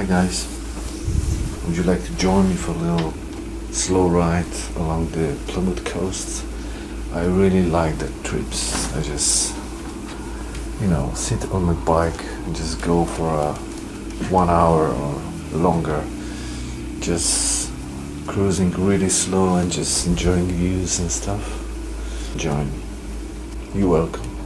Hi guys. Would you like to join me for a little slow ride along the Plymouth coast? I really like the trips. I just, you know, sit on my bike and just go for a one hour or longer. Just cruising really slow and just enjoying views and stuff. Join me. You're welcome.